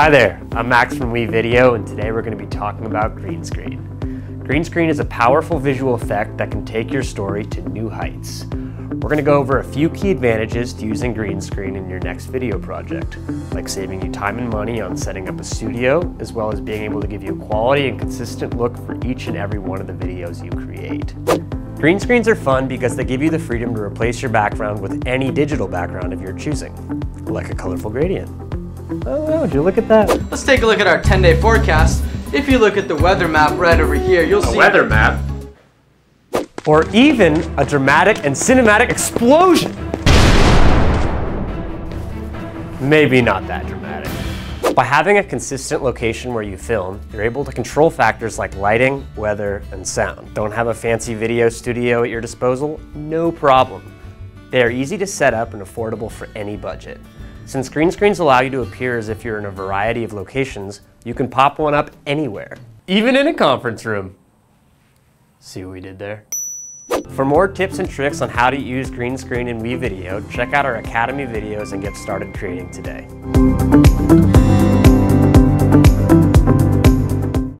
Hi there, I'm Max from WeVideo and today we're going to be talking about green screen. Green screen is a powerful visual effect that can take your story to new heights. We're going to go over a few key advantages to using green screen in your next video project, like saving you time and money on setting up a studio, as well as being able to give you a quality and consistent look for each and every one of the videos you create. Green screens are fun because they give you the freedom to replace your background with any digital background of your choosing, like a colorful gradient. Oh, would you look at that? Let's take a look at our 10-day forecast. If you look at the weather map right over here, you'll see- weather map? Or even a dramatic and cinematic explosion! Maybe not that dramatic. By having a consistent location where you film, you're able to control factors like lighting, weather, and sound. Don't have a fancy video studio at your disposal? No problem. They are easy to set up and affordable for any budget. Since green screens allow you to appear as if you're in a variety of locations, you can pop one up anywhere, even in a conference room. See what we did there? For more tips and tricks on how to use green screen in WeVideo, check out our Academy videos and get started creating today.